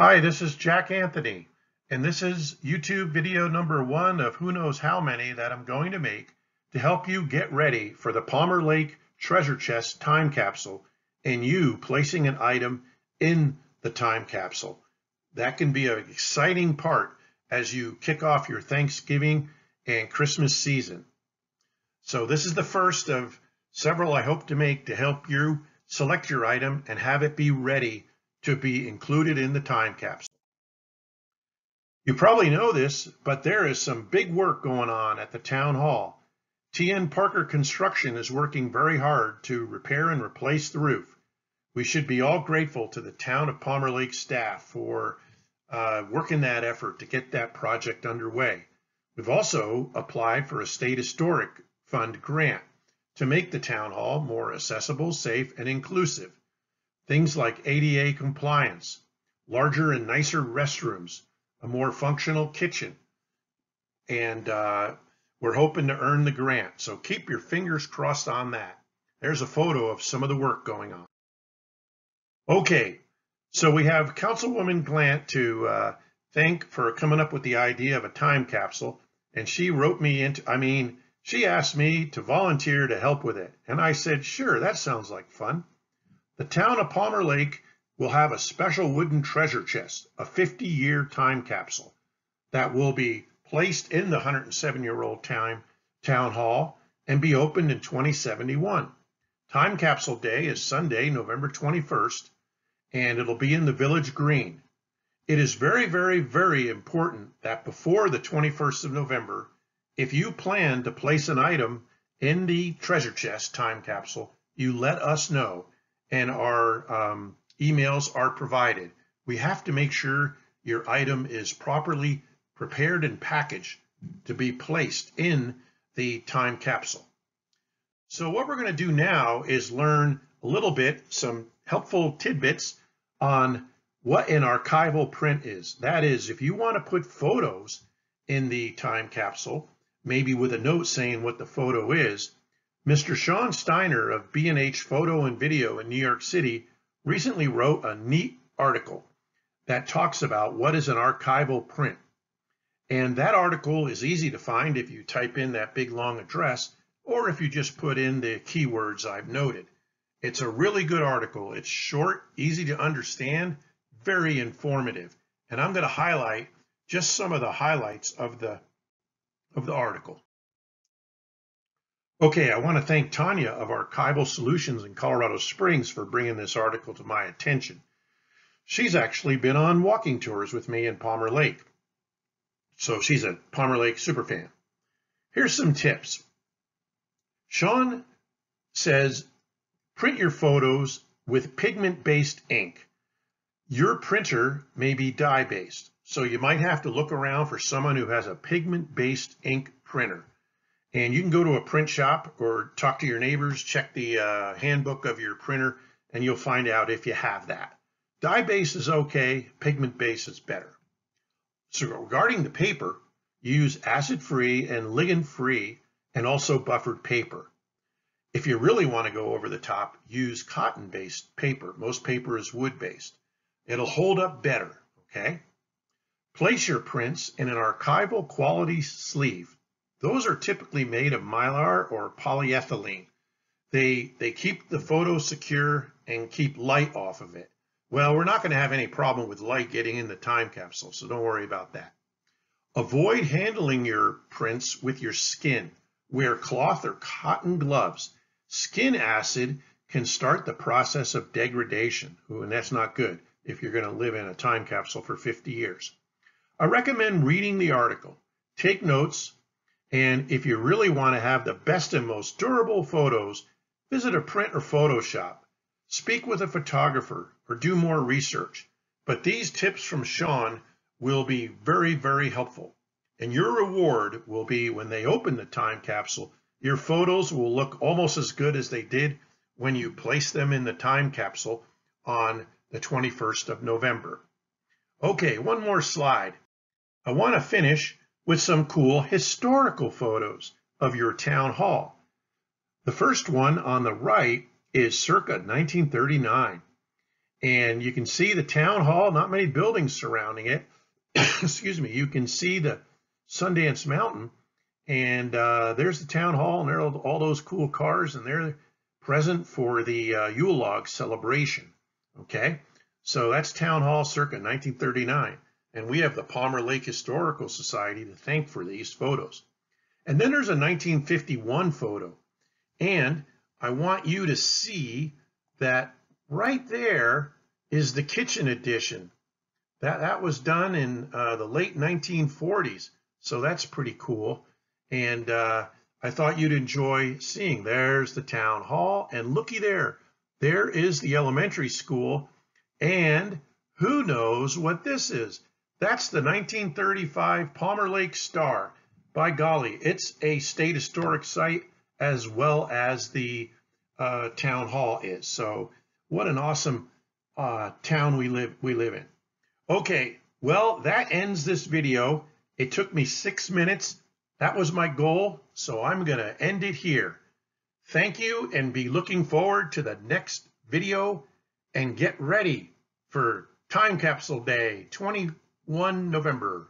Hi, this is Jack Anthony, and this is YouTube video number one of who knows how many that I'm going to make to help you get ready for the Palmer Lake Treasure Chest time capsule and you placing an item in the time capsule. That can be an exciting part as you kick off your Thanksgiving and Christmas season. So this is the first of several I hope to make to help you select your item and have it be ready to be included in the time capsule. You probably know this, but there is some big work going on at the town hall. TN Parker Construction is working very hard to repair and replace the roof. We should be all grateful to the town of Palmer Lake staff for uh, working that effort to get that project underway. We've also applied for a state historic fund grant to make the town hall more accessible, safe, and inclusive. Things like ADA compliance, larger and nicer restrooms, a more functional kitchen, and uh, we're hoping to earn the grant. So keep your fingers crossed on that. There's a photo of some of the work going on. Okay, so we have Councilwoman Glant to uh, thank for coming up with the idea of a time capsule. And she wrote me into, I mean, she asked me to volunteer to help with it, and I said, sure, that sounds like fun. The town of Palmer Lake will have a special wooden treasure chest, a 50-year time capsule that will be placed in the 107-year-old town, town hall and be opened in 2071. Time capsule day is Sunday, November 21st, and it'll be in the village green. It is very, very, very important that before the 21st of November, if you plan to place an item in the treasure chest time capsule, you let us know and our um, emails are provided. We have to make sure your item is properly prepared and packaged to be placed in the time capsule. So what we're going to do now is learn a little bit, some helpful tidbits on what an archival print is. That is, if you want to put photos in the time capsule, maybe with a note saying what the photo is, Mr. Shawn Steiner of B&H Photo and Video in New York City recently wrote a neat article that talks about what is an archival print. And that article is easy to find if you type in that big long address or if you just put in the keywords I've noted. It's a really good article. It's short, easy to understand, very informative. And I'm going to highlight just some of the highlights of the of the article. Okay, I want to thank Tanya of Archival Solutions in Colorado Springs for bringing this article to my attention. She's actually been on walking tours with me in Palmer Lake. So she's a Palmer Lake superfan. Here's some tips. Shawn says, print your photos with pigment-based ink. Your printer may be dye-based. So you might have to look around for someone who has a pigment-based ink printer. And you can go to a print shop or talk to your neighbors, check the uh, handbook of your printer, and you'll find out if you have that. Dye base is okay, pigment base is better. So regarding the paper, use acid-free and lignin-free and also buffered paper. If you really want to go over the top, use cotton-based paper. Most paper is wood-based. It'll hold up better, okay? Place your prints in an archival quality sleeve. Those are typically made of mylar or polyethylene. They, they keep the photo secure and keep light off of it. Well, we're not going to have any problem with light getting in the time capsule, so don't worry about that. Avoid handling your prints with your skin. Wear cloth or cotton gloves. Skin acid can start the process of degradation, and that's not good if you're going to live in a time capsule for 50 years. I recommend reading the article. Take notes, and if you really want to have the best and most durable photos, visit a print or photo shop. Speak with a photographer or do more research. But these tips from Shawn will be very, very helpful. And your reward will be when they open the time capsule, your photos will look almost as good as they did when you placed them in the time capsule on the 21st of November. Okay, one more slide. I want to finish with some cool historical photos of your town hall. The first one on the right is circa 1939. And you can see the town hall, not many buildings surrounding it. Excuse me. You can see the Sundance Mountain. And uh, there's the town hall, and there are all those cool cars, and they're present for the uh, Yule log celebration. Okay, so that's Town Hall circa 1939. And we have the Palmer Lake Historical Society to thank for these photos. And then there's a 1951 photo. And I want you to see that right there is the kitchen addition. That, that was done in uh, the late 1940s. So that's pretty cool. And uh, I thought you'd enjoy seeing. There's the town hall. And looky there. There is the elementary school. And who knows what this is? That's the 1935 Palmer Lake Star. By golly, it's a state historic site as well as the uh, town hall is. So what an awesome uh, town we live we live in. Okay, well that ends this video. It took me six minutes. That was my goal, so I'm gonna end it here. Thank you and be looking forward to the next video and get ready for Time Capsule Day 21 November.